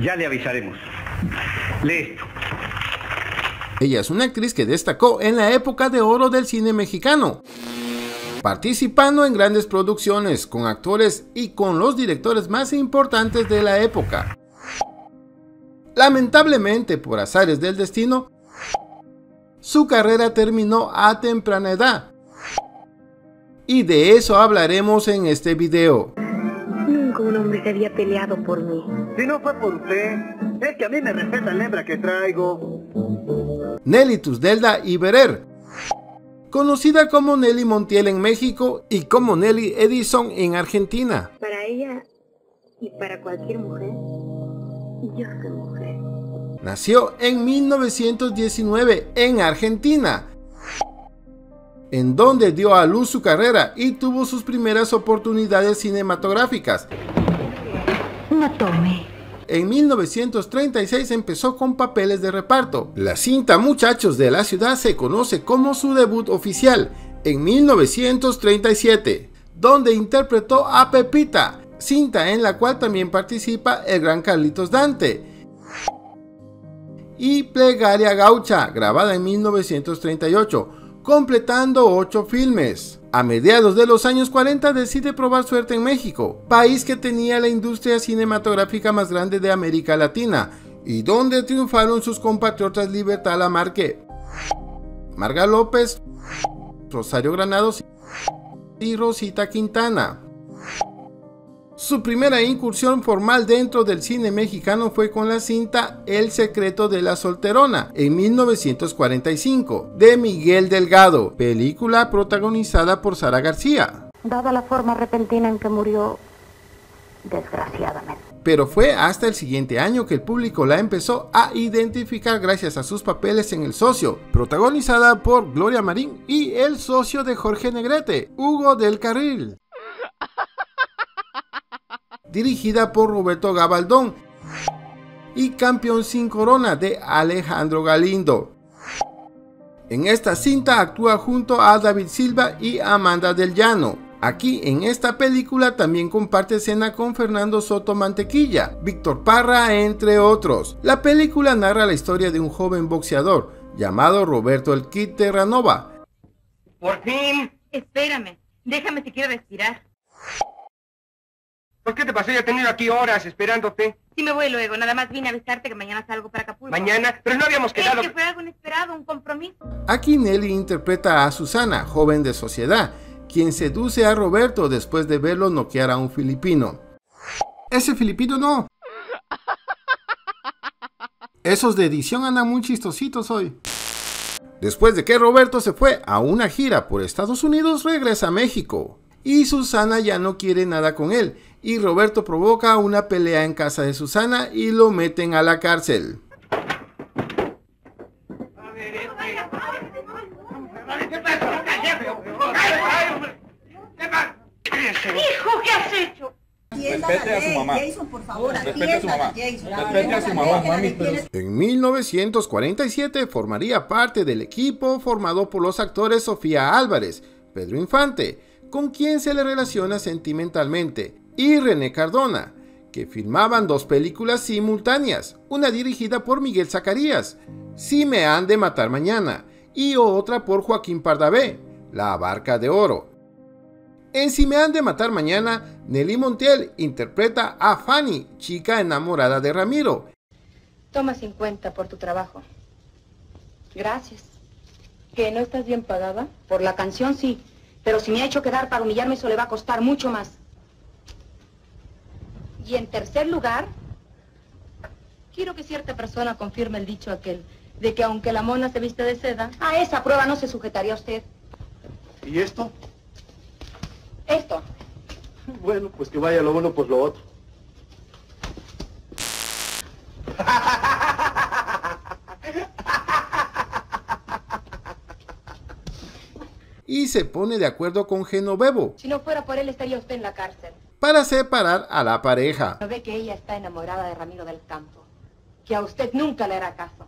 Ya le avisaremos. Lee esto. Ella es una actriz que destacó en la época de oro del cine mexicano, participando en grandes producciones con actores y con los directores más importantes de la época. Lamentablemente, por azares del destino, su carrera terminó a temprana edad. Y de eso hablaremos en este video. Un hombre se había peleado por mí. Si no fue por usted, es que a mí me respeta la hembra que traigo. Nelly Tusdelda Iberer, conocida como Nelly Montiel en México y como Nelly Edison en Argentina. Para ella y para cualquier mujer, yo soy mujer. Nació en 1919 en Argentina, en donde dio a luz su carrera y tuvo sus primeras oportunidades cinematográficas. En 1936 empezó con papeles de reparto. La cinta Muchachos de la Ciudad se conoce como su debut oficial en 1937, donde interpretó a Pepita, cinta en la cual también participa el gran Carlitos Dante. Y Plegaria Gaucha, grabada en 1938, completando 8 filmes. A mediados de los años 40 decide probar suerte en México, país que tenía la industria cinematográfica más grande de América Latina, y donde triunfaron sus compatriotas Libertad Lamarque, Marga López, Rosario Granados y Rosita Quintana. Su primera incursión formal dentro del cine mexicano fue con la cinta El secreto de la solterona en 1945 de Miguel Delgado, película protagonizada por Sara García. Dada la forma repentina en que murió, desgraciadamente. Pero fue hasta el siguiente año que el público la empezó a identificar gracias a sus papeles en El Socio, protagonizada por Gloria Marín y el socio de Jorge Negrete, Hugo del Carril dirigida por Roberto Gabaldón, y Campeón sin Corona de Alejandro Galindo. En esta cinta actúa junto a David Silva y Amanda del Llano. Aquí en esta película también comparte escena con Fernando Soto Mantequilla, Víctor Parra, entre otros. La película narra la historia de un joven boxeador llamado Roberto El Kid Terranova. ¡Por fin! Espérame, déjame si quiero respirar. ¿Por qué te pasó? Ya he tenido aquí horas esperándote. Sí me voy luego, nada más vine a avisarte que mañana salgo para Acapulco. Mañana, pero no habíamos Es quedado. que fue algo inesperado, un compromiso. Aquí Nelly interpreta a Susana, joven de sociedad, quien seduce a Roberto después de verlo noquear a un filipino. Ese filipino no. Esos de edición andan muy chistositos hoy. Después de que Roberto se fue a una gira por Estados Unidos, regresa a México. Y Susana ya no quiere nada con él. Y Roberto provoca una pelea en casa de Susana y lo meten a la cárcel. Hijo, ¿qué has hecho? Respete a su mamá. Jason, por favor, Respete a su mamá. Jason. Respete a su mamá, mami, pero En 1947 formaría parte del equipo formado por los actores Sofía Álvarez, Pedro Infante, con quien se le relaciona sentimentalmente, y René Cardona, que filmaban dos películas simultáneas, una dirigida por Miguel Zacarías, Si me han de matar mañana, y otra por Joaquín Pardavé, La Barca de Oro. En Si me han de matar mañana, Nelly Montiel interpreta a Fanny, chica enamorada de Ramiro, Toma 50 por tu trabajo. Gracias. ¿Que no estás bien pagada? Por la canción sí, pero si me ha hecho quedar para humillarme eso le va a costar mucho más. Y en tercer lugar, quiero que cierta persona confirme el dicho aquel de que aunque la mona se viste de seda, a esa prueba no se sujetaría usted. ¿Y esto? Esto. Bueno, pues que vaya lo uno por lo otro. Y se pone de acuerdo con Genovevo Si no fuera por él estaría usted en la cárcel. para separar a la pareja. No ve que ella está enamorada de Ramiro del Campo, que a usted nunca le hará caso.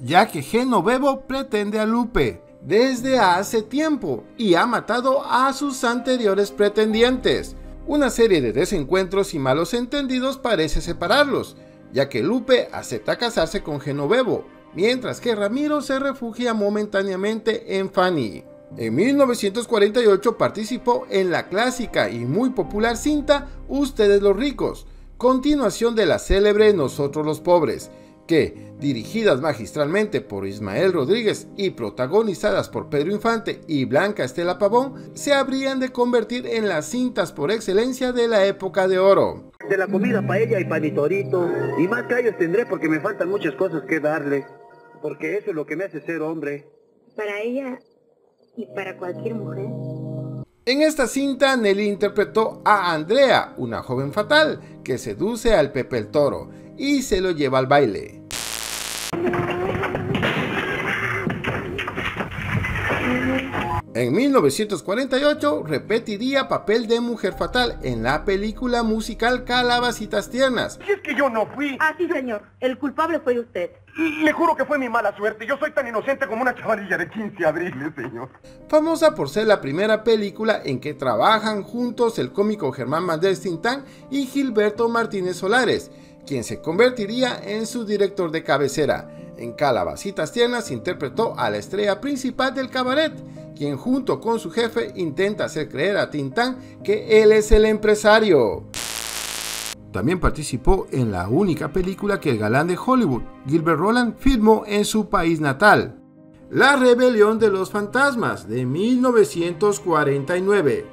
ya que Genovevo pretende a Lupe desde hace tiempo y ha matado a sus anteriores pretendientes. Una serie de desencuentros y malos entendidos parece separarlos, ya que Lupe acepta casarse con Genovevo, mientras que Ramiro se refugia momentáneamente en Fanny. En 1948 participó en la clásica y muy popular cinta Ustedes los ricos, continuación de la célebre Nosotros los pobres, que, dirigidas magistralmente por Ismael Rodríguez y protagonizadas por Pedro Infante y Blanca Estela Pavón, se habrían de convertir en las cintas por excelencia de la época de oro. De la comida paella y panitorito, y más callos tendré porque me faltan muchas cosas que darle, porque eso es lo que me hace ser hombre. Para ella y para cualquier mujer. En esta cinta, Nelly interpretó a Andrea, una joven fatal que seduce al Pepe el Toro y se lo lleva al baile. En 1948 repetiría papel de mujer fatal en la película musical Calabacitas Tiernas. Si es que yo no fui. Ah, sí, señor. El culpable fue usted. Le juro que fue mi mala suerte. Yo soy tan inocente como una chavalilla de 15 abriles, señor. Famosa por ser la primera película en que trabajan juntos el cómico Germán Mandel Tintán y Gilberto Martínez Solares, quien se convertiría en su director de cabecera. En Calabacitas Tiernas interpretó a la estrella principal del cabaret, quien junto con su jefe intenta hacer creer a Tintán que él es el empresario. También participó en la única película que el galán de Hollywood, Gilbert Roland, filmó en su país natal, La Rebelión de los Fantasmas, de 1949.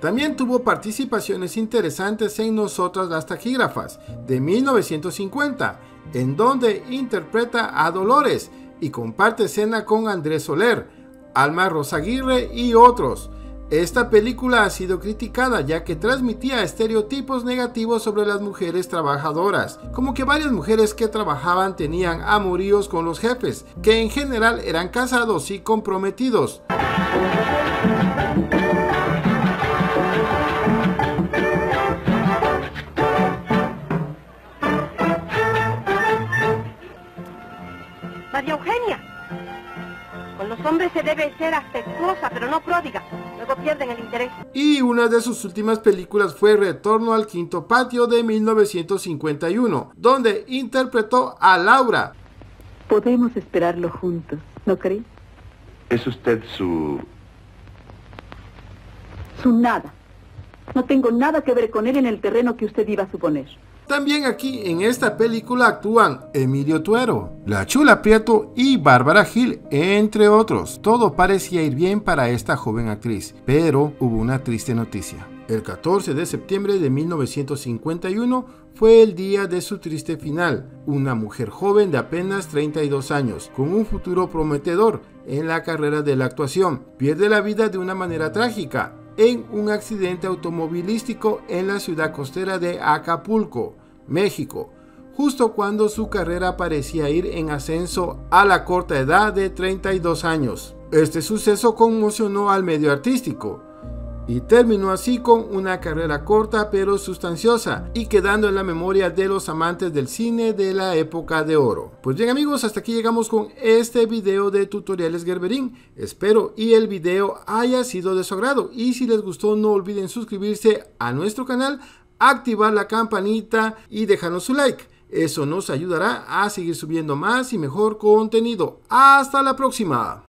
También tuvo participaciones interesantes en Nosotras las Taquígrafas, de 1950, en donde interpreta a Dolores y comparte escena con Andrés Soler, Alma Rosaguirre y otros. Esta película ha sido criticada ya que transmitía estereotipos negativos sobre las mujeres trabajadoras, como que varias mujeres que trabajaban tenían amoríos con los jefes, que en general eran casados y comprometidos. Se debe ser afectuosa, pero no pródiga. Luego pierden el interés. Y una de sus últimas películas fue Retorno al Quinto Patio de 1951, donde interpretó a Laura. Podemos esperarlo juntos, ¿no cree? ¿Es usted su... Su nada. No tengo nada que ver con él en el terreno que usted iba a suponer. También aquí en esta película actúan Emilio Tuero, La Chula Prieto y Bárbara Gil, entre otros. Todo parecía ir bien para esta joven actriz, pero hubo una triste noticia. El 14 de septiembre de 1951 fue el día de su triste final. Una mujer joven de apenas 32 años, con un futuro prometedor en la carrera de la actuación, pierde la vida de una manera trágica en un accidente automovilístico en la ciudad costera de Acapulco, México, justo cuando su carrera parecía ir en ascenso a la corta edad de 32 años. Este suceso conmocionó al medio artístico y terminó así con una carrera corta pero sustanciosa y quedando en la memoria de los amantes del cine de la época de oro. Pues bien amigos, hasta aquí llegamos con este video de tutoriales Gerberín. Espero y el video haya sido de su agrado y si les gustó no olviden suscribirse a nuestro canal, activar la campanita y dejarnos su like. Eso nos ayudará a seguir subiendo más y mejor contenido. Hasta la próxima.